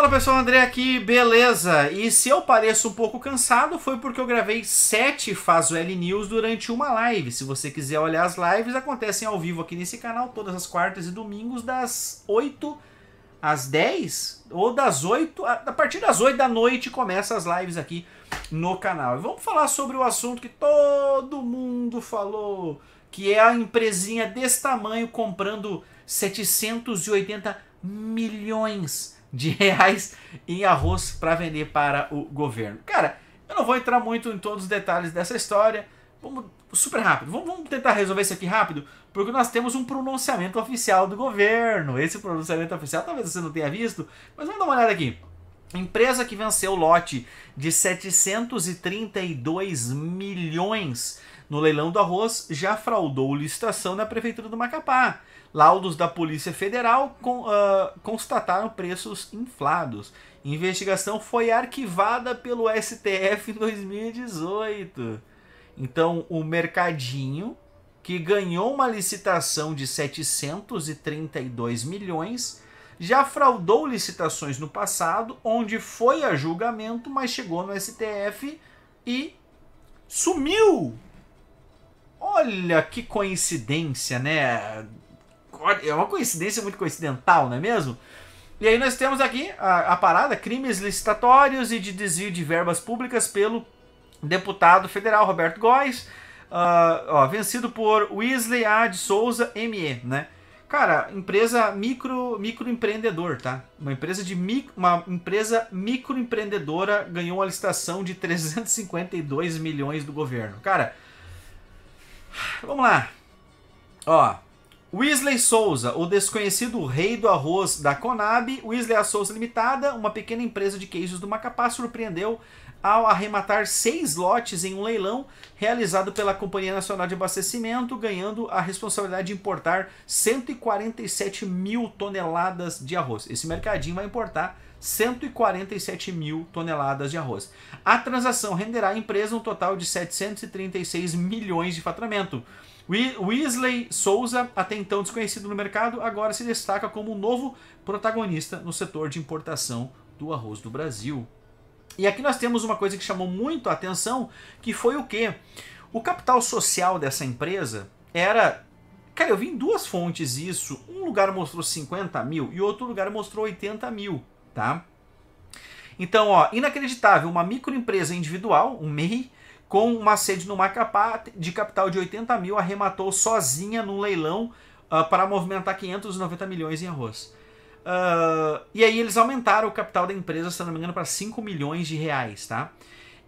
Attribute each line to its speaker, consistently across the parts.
Speaker 1: Fala pessoal, André aqui, beleza? E se eu pareço um pouco cansado foi porque eu gravei 7 Faz L News durante uma live. Se você quiser olhar as lives, acontecem ao vivo aqui nesse canal todas as quartas e domingos das 8 às 10 ou das 8, a partir das 8 da noite começa as lives aqui no canal. E vamos falar sobre o assunto que todo mundo falou, que é a empresinha desse tamanho comprando 780 milhões de reais em arroz para vender para o governo. Cara, eu não vou entrar muito em todos os detalhes dessa história. Vamos super rápido. Vamos, vamos tentar resolver isso aqui rápido, porque nós temos um pronunciamento oficial do governo. Esse pronunciamento oficial, talvez você não tenha visto, mas vamos dar uma olhada aqui. Empresa que venceu o lote de 732 milhões no leilão do arroz já fraudou licitação na prefeitura do Macapá. Laudos da Polícia Federal uh, constataram preços inflados. Investigação foi arquivada pelo STF em 2018. Então, o Mercadinho, que ganhou uma licitação de 732 milhões, já fraudou licitações no passado, onde foi a julgamento, mas chegou no STF e sumiu. Olha que coincidência, né? É uma coincidência muito coincidental, não é mesmo? E aí nós temos aqui a, a parada, crimes licitatórios e de desvio de verbas públicas pelo deputado federal Roberto Góes, uh, ó, vencido por Weasley A. de Souza ME, né? Cara, empresa micro microempreendedor, tá? Uma empresa de uma empresa microempreendedora ganhou uma licitação de 352 milhões do governo. Cara, vamos lá. Ó, Weasley Souza, o desconhecido rei do arroz da Conab, Weasley A. Souza Limitada, uma pequena empresa de queijos do Macapá, surpreendeu ao arrematar seis lotes em um leilão realizado pela Companhia Nacional de Abastecimento, ganhando a responsabilidade de importar 147 mil toneladas de arroz. Esse mercadinho vai importar 147 mil toneladas de arroz. A transação renderá à empresa um total de 736 milhões de faturamento. Weasley Souza, até então desconhecido no mercado, agora se destaca como um novo protagonista no setor de importação do arroz do Brasil. E aqui nós temos uma coisa que chamou muito a atenção, que foi o que? O capital social dessa empresa era. Cara, eu vi em duas fontes isso. Um lugar mostrou 50 mil e outro lugar mostrou 80 mil, tá? Então, ó, inacreditável, uma microempresa individual, um MEI, com uma sede no Macapá de capital de 80 mil, arrematou sozinha num leilão uh, para movimentar 590 milhões em arroz. Uh, e aí eles aumentaram o capital da empresa, se não me engano, para 5 milhões de reais, tá?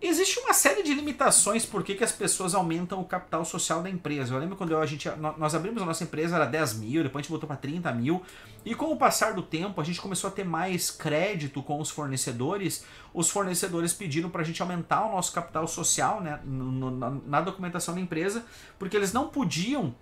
Speaker 1: Existe uma série de limitações por que, as pessoas aumentam o capital social da empresa. Eu lembro quando a gente, nós abrimos a nossa empresa, era 10 mil, depois a gente voltou para 30 mil. E com o passar do tempo, a gente começou a ter mais crédito com os fornecedores. Os fornecedores pediram para a gente aumentar o nosso capital social né, na documentação da empresa, porque eles não podiam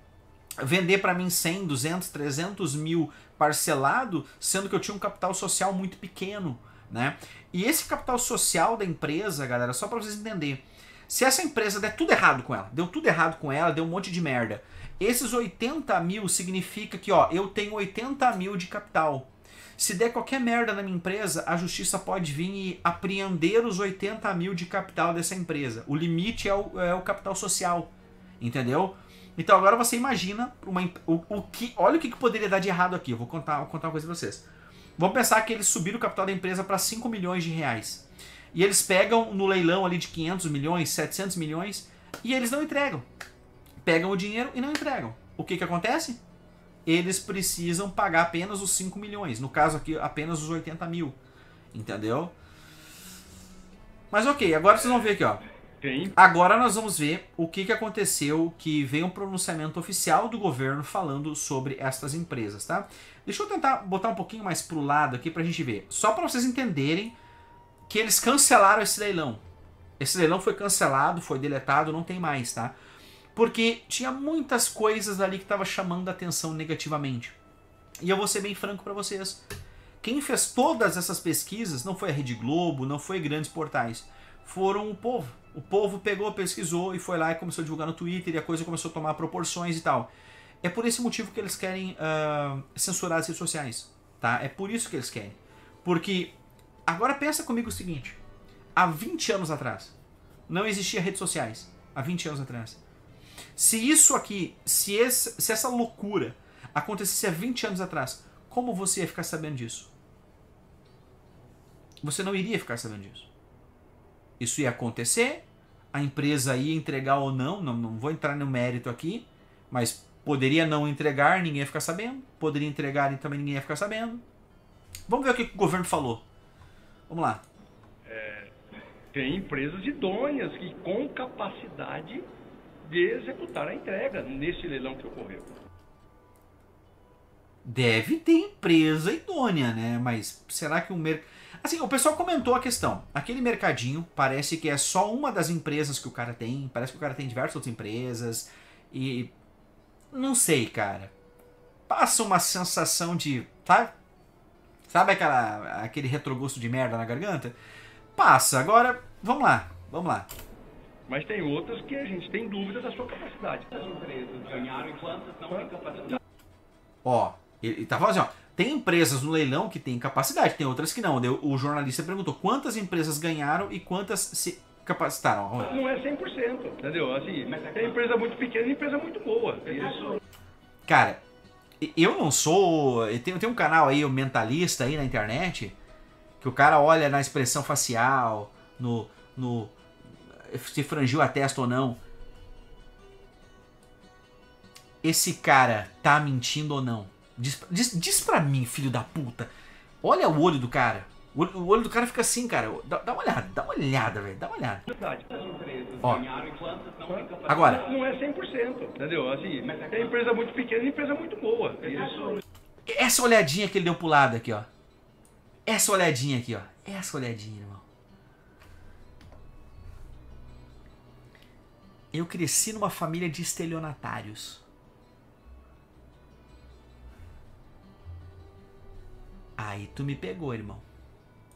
Speaker 1: vender para mim 100, 200, 300 mil parcelado, sendo que eu tinha um capital social muito pequeno. Né? E esse capital social da empresa, galera, só para vocês entenderem, se essa empresa der tudo errado com ela, deu tudo errado com ela, deu um monte de merda, esses 80 mil significa que ó, eu tenho 80 mil de capital. Se der qualquer merda na minha empresa, a justiça pode vir e apreender os 80 mil de capital dessa empresa. O limite é o, é o capital social. Entendeu? Então agora você imagina uma, o, o que. Olha o que, poderia dar de errado aqui. Eu vou contar, vou contar uma coisa pra vocês. Vamos pensar que eles subiram o capital da empresa para 5 milhões de reais. E eles pegam no leilão ali de 500 milhões, 700 milhões e eles não entregam. Pegam o dinheiro e não entregam. O que, que acontece? Eles precisam pagar apenas os 5 milhões. No caso aqui, apenas os 80 mil. Entendeu? Mas ok, agora vocês vão ver aqui, ó. Agora nós vamos ver o que, que aconteceu, que veio um pronunciamento oficial do governo falando sobre estas empresas, tá? Deixa eu tentar botar um pouquinho mais pro lado aqui pra gente ver. Só para vocês entenderem que eles cancelaram esse leilão. Esse leilão foi cancelado, foi deletado, não tem mais, tá? Porque tinha muitas coisas ali que tava chamando a atenção negativamente. E eu vou ser bem franco para vocês. Quem fez todas essas pesquisas não foi a Rede Globo, não foi grandes portais. Foram o povo o povo pegou, pesquisou e foi lá e começou a divulgar no Twitter e a coisa começou a tomar proporções e tal. É por esse motivo que eles querem uh, censurar as redes sociais, tá? É por isso que eles querem. Porque Agora pensa comigo o seguinte: há 20 anos atrás, não existia redes sociais. Há 20 anos atrás. Se isso aqui, se, esse, se essa loucura acontecesse há 20 anos atrás, como você ia ficar sabendo disso? Você não iria ficar sabendo disso. Isso ia acontecer, a empresa ia entregar ou não, não, não vou entrar no mérito aqui, mas poderia não entregar, ninguém ia ficar sabendo. Poderia entregar e também ninguém ia ficar sabendo. Vamos ver o que o governo falou. Vamos lá.
Speaker 2: É, tem empresas idôneas que com capacidade de executar a entrega nesse leilão que ocorreu.
Speaker 1: Deve ter empresa idônea, né? Mas será que o mercado. Assim, o pessoal comentou a questão. Aquele mercadinho parece que é só uma das empresas que o cara tem. Parece que o cara tem diversas outras empresas. E. Não sei, cara. Passa uma sensação de. Tá? Sabe aquela, aquele retrogosto de merda na garganta? Passa. Agora, vamos lá. Vamos lá.
Speaker 2: Mas tem outras que a gente tem dúvida da sua capacidade. As empresas ganharam e quantas não têm capacidade?
Speaker 1: Ó, ele tá falando assim, ó. Tem empresas no leilão que têm capacidade, tem outras que não. O jornalista perguntou quantas empresas ganharam e quantas se capacitaram.
Speaker 2: Não é 100%, entendeu? Assim, tem empresa muito pequena e empresa muito boa. Isso.
Speaker 1: Cara, eu não sou. Tem, tem um canal aí, o Mentalista, aí na internet, que o cara olha na expressão facial, no. no se frangiu a testa ou não. Esse cara tá mentindo ou não? Diz, diz, diz pra mim, filho da puta. Olha o olho do cara. O olho, o olho do cara fica assim, cara. Dá, dá uma olhada, dá uma olhada, velho. Dá uma olhada. Ó, agora.
Speaker 2: Não é 100%, entendeu? Assim, tem empresa muito pequena e empresa muito boa. Isso.
Speaker 1: Essa olhadinha que ele deu pro lado aqui, ó. Essa olhadinha aqui, ó. Essa olhadinha, irmão. Eu cresci numa família de estelionatários. Aí tu me pegou, irmão.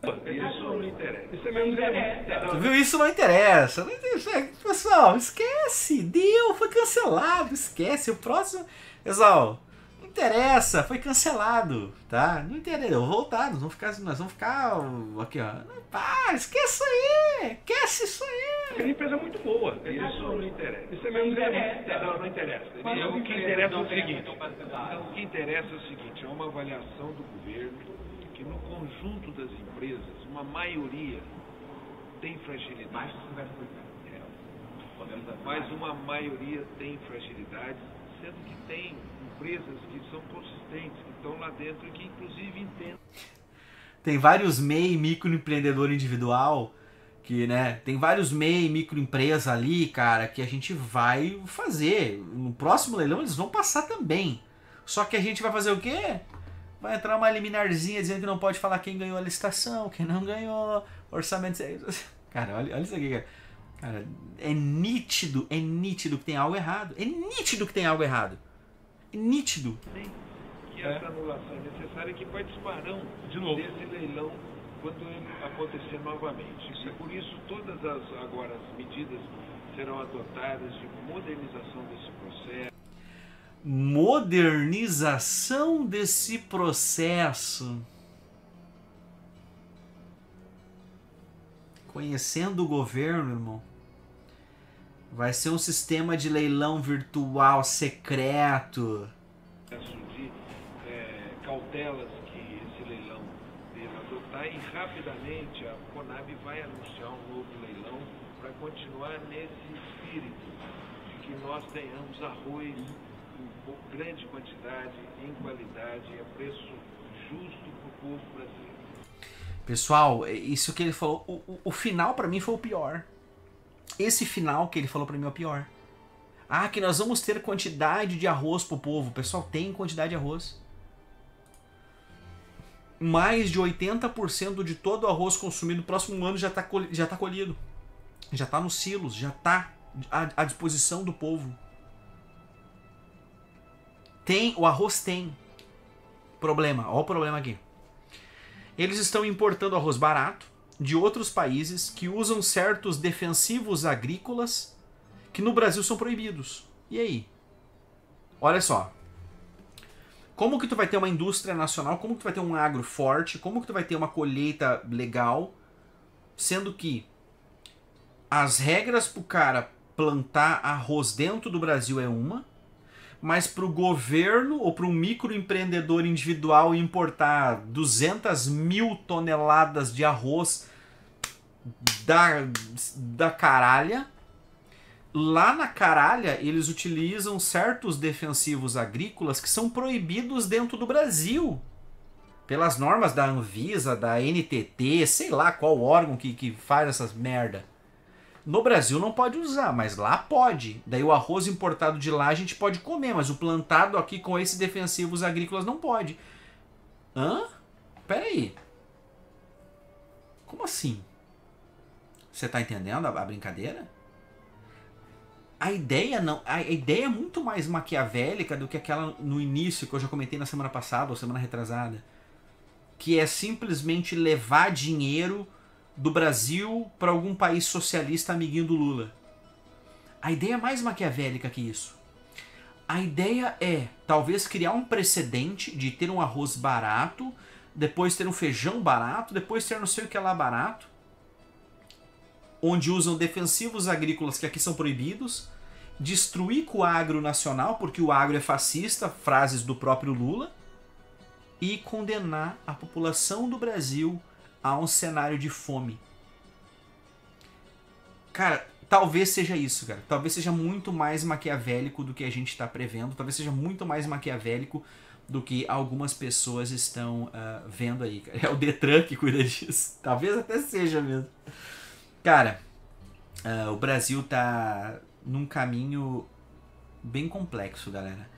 Speaker 2: Isso não interessa. Isso é mesmo interessa.
Speaker 1: Tu viu? Isso não interessa. Não interessa. Pessoal, esquece. Deu, foi cancelado. Esquece. O próximo. Pessoal, não interessa. Foi cancelado. Tá? Não interessa. Eu vou voltar. Nós vamos ficar. Nós vamos ficar. Aqui, ó. Pá, esquece isso aí. Esquece isso aí.
Speaker 2: É uma empresa muito boa. Isso não interessa. Isso é mesmo interessa. Não, não interessa. O que interessa é o seguinte.
Speaker 3: O que interessa é o seguinte: é uma avaliação do governo que no conjunto das empresas, uma maioria tem fragilidade. É, mas uma maioria tem fragilidades, sendo que tem empresas que são consistentes, que estão lá dentro e que inclusive entendem.
Speaker 1: Tem vários MEI microempreendedor individual que, né, tem vários MEI microempresa ali, cara, que a gente vai fazer. No próximo leilão eles vão passar também. Só que a gente vai fazer o quê? Vai entrar uma liminarzinha dizendo que não pode falar quem ganhou a licitação, quem não ganhou, orçamento. Cara, olha, olha isso aqui, cara. Cara, é nítido, é nítido que tem algo errado. É nítido que tem algo errado. É nítido.
Speaker 3: Sim, que essa anulação é necessária que participarão De novo. desse leilão quando acontecer novamente. E por isso todas as agora as medidas serão adotadas de modernização desse processo
Speaker 1: modernização desse processo. Conhecendo o governo, irmão, vai ser um sistema de leilão virtual secreto.
Speaker 3: De é, cautelas que esse leilão deve adotar e rapidamente a Conab vai anunciar um novo leilão para continuar nesse espírito de que nós tenhamos arroz em grande quantidade, em qualidade, a preço justo para o povo brasileiro.
Speaker 1: Pessoal, isso que ele falou, o, o, o final para mim foi o pior. Esse final que ele falou para mim é o pior. Ah, que nós vamos ter quantidade de arroz pro povo. Pessoal, tem quantidade de arroz. Mais de 80% de todo o arroz consumido no próximo ano já está já tá colhido. Já está nos silos, já está à, à disposição do povo. Tem, o arroz tem problema. Olha o problema aqui. Eles estão importando arroz barato de outros países que usam certos defensivos agrícolas que no Brasil são proibidos. E aí? Olha só. Como que tu vai ter uma indústria nacional? Como que tu vai ter um agro forte? Como que tu vai ter uma colheita legal? Sendo que as regras pro cara plantar arroz dentro do Brasil é uma, mas pro governo ou para um microempreendedor individual importar 200 mil toneladas de arroz da, da caralha, lá na caralha eles utilizam certos defensivos agrícolas que são proibidos dentro do Brasil. Pelas normas da Anvisa, da NTT, sei lá qual órgão que, que faz essas merda. No Brasil não pode usar, mas lá pode. Daí o arroz importado de lá a gente pode comer, mas o plantado aqui com esses defensivos agrícolas não pode. Hã? Pera aí. Como assim? Você tá entendendo a, a brincadeira? A ideia não, a ideia é muito mais maquiavélica do que aquela no início que eu já comentei na semana passada ou semana retrasada, que é simplesmente levar dinheiro do Brasil para algum país socialista amiguinho do Lula. A ideia é mais maquiavélica que isso. A ideia é talvez criar um precedente de ter um arroz barato, depois ter um feijão barato, depois ter não sei o que lá barato, onde usam defensivos agrícolas que aqui são proibidos, destruir com o agro nacional, porque o agro é fascista, frases do próprio Lula, e condenar a população do Brasil a um cenário de fome. Cara, talvez seja isso, cara. Talvez seja muito mais maquiavélico do que a gente está prevendo. Talvez seja muito mais maquiavélico do que algumas pessoas estão uh, vendo aí. Cara. É o Detran que cuida disso. Talvez até seja mesmo. Cara, uh, o Brasil tá num caminho bem complexo, galera.